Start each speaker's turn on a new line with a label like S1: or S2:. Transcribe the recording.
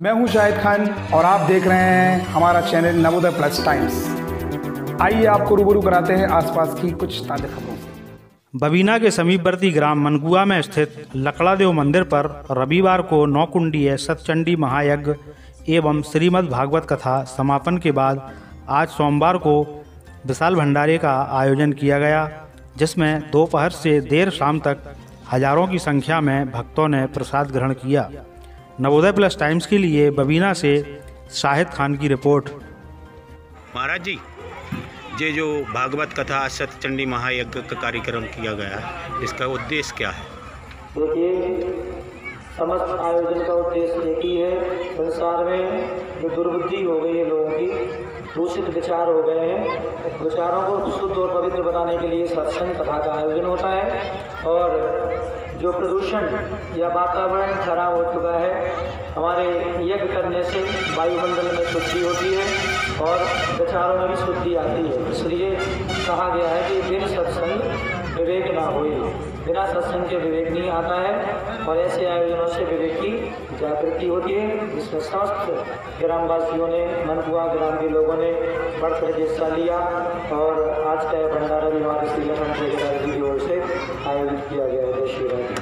S1: मैं हूँ शाहिद खान और आप देख रहे हैं हमारा चैनल नवोदय प्लस टाइम्स। आइए आपको रूबरू कराते हैं आसपास की कुछ ताज़ा खबरों से।
S2: बबीना के समीपवर्ती ग्राम मनगुआ में स्थित लकड़ादेव मंदिर पर रविवार को नौकुंडीय सतचंडी महायज्ञ एवं श्रीमद् भागवत कथा समापन के बाद आज सोमवार को विशाल भंडारे का आयोजन किया गया, जिसमें दोपहर से देर शाम तक हज़ारों की संख्या में भक्तों ने प्रसाद ग्रहण किया। नवोदय प्लस टाइम्स के लिए बबीना से शाहिद खान की रिपोर्ट।
S3: महाराज जी ये जो भागवत कथा सतचंडी महायज्ञ का कार्यक्रम किया गया है इसका उद्देश्य क्या है?
S4: देखिए समस्त आयोजन का उद्देश्य एक ही है संसार में जो दुर्बुद्धि हो गई है लोगों की, दूषित विचार हो गए हैं। विचारों को शुद्ध और पवित्र बनाने के लिए सत्संग कथा का आयोजन होता है। और जो प्रदूषण या वातावरण खराब हो चुका है, हमारे यज्ञ करने से वायुमंडल में शुद्धि होती है और विचारों में भी शुद्धि आती है। इसलिए कहा गया है कि बिन सत्संग विवेक बिना सत्संग के विवेक नहीं आता है और ऐसे आयोजनों से विवेक की जागृति होती है, जिसमें समस्त ग्रामवासियों ने मन हुआ ग्राम के लोगों ने बढ़ कर हिस्सा लिया और आज का यह भंडारा भी हमारे श्री की ओर से आयोजित किया गया है। श्री राम।